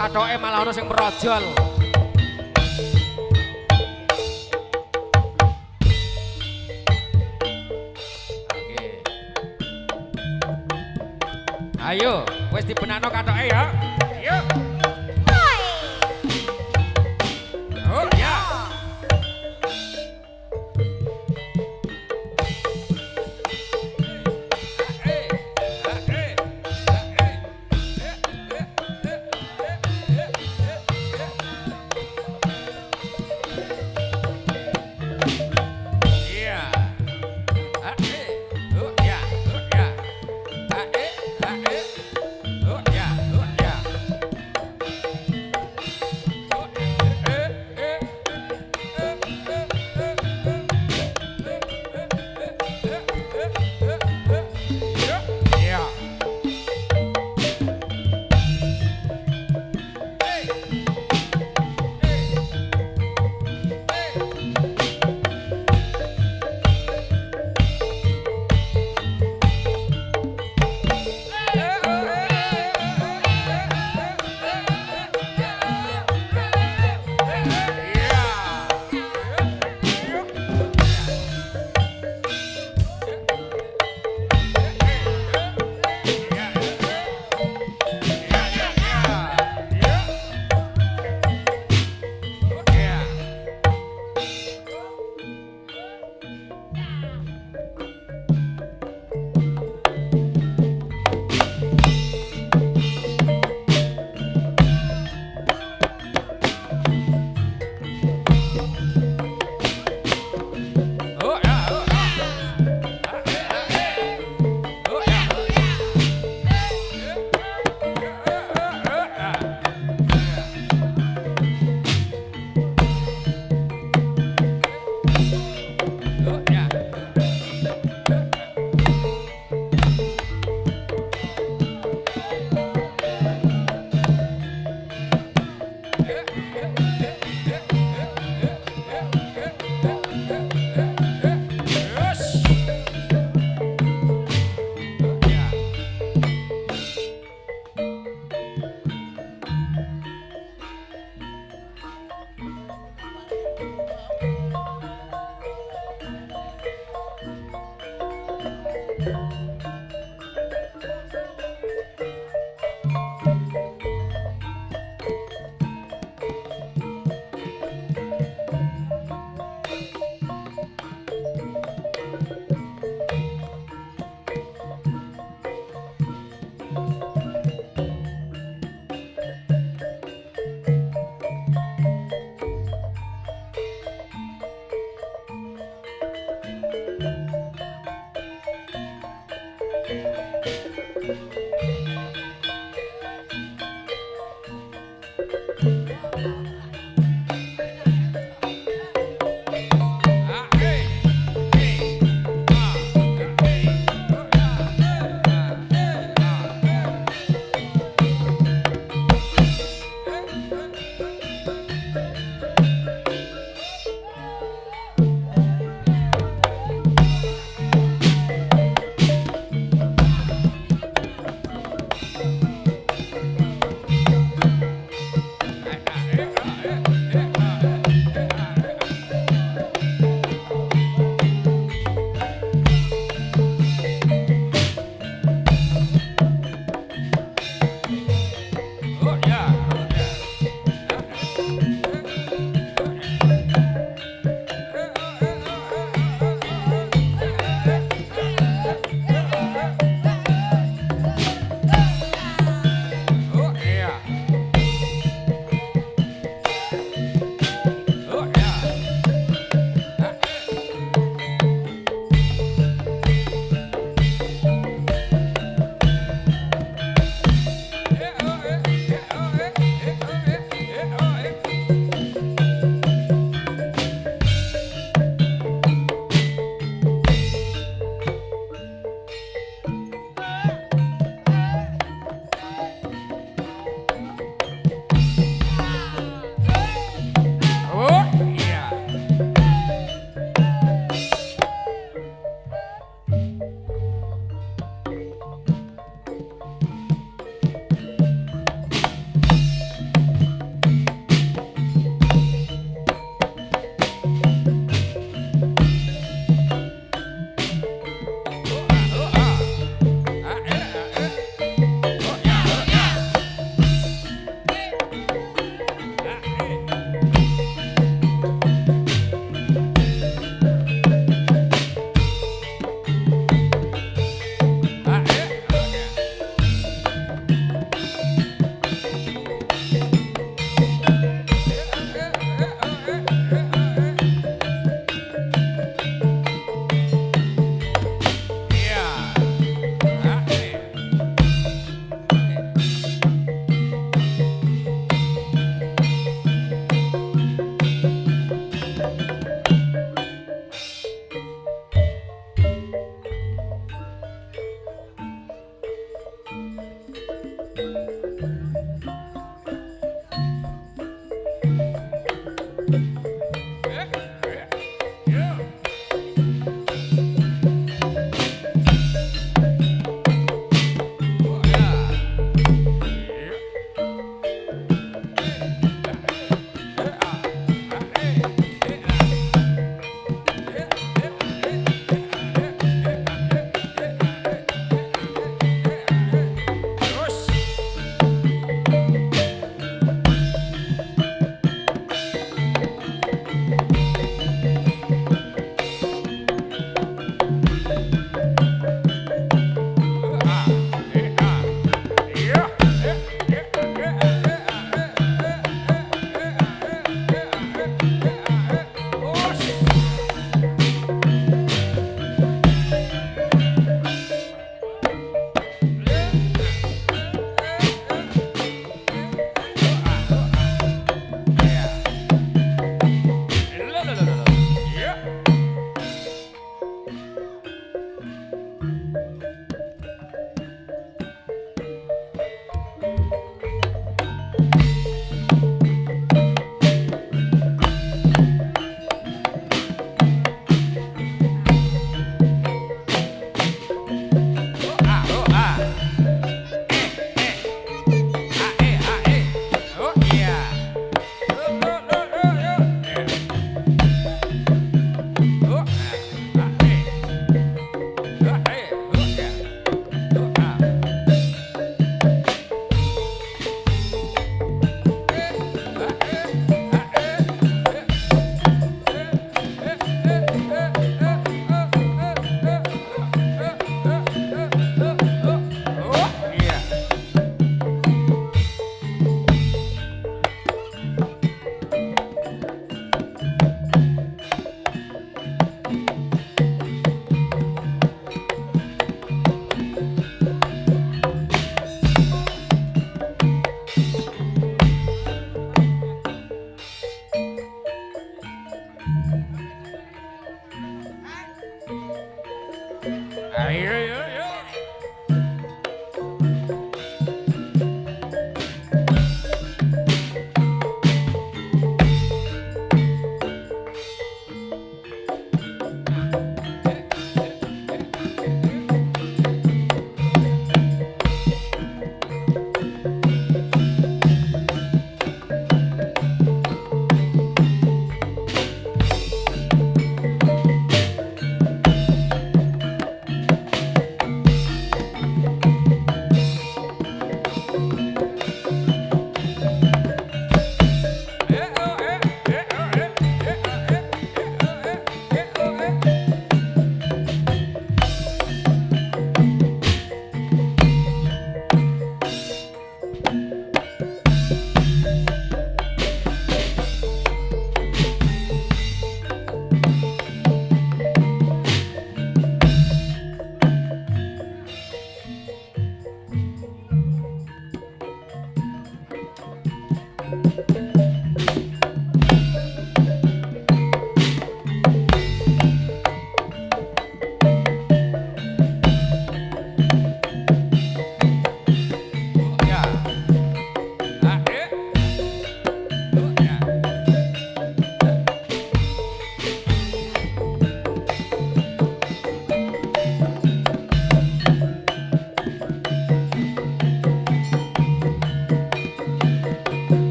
katoke malah ana sing merojol oke. Ayo wis dibenakno kathoke ya.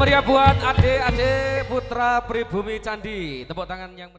Meriah buat adik-adik putra pribumi Candi. Tepuk tangan yang.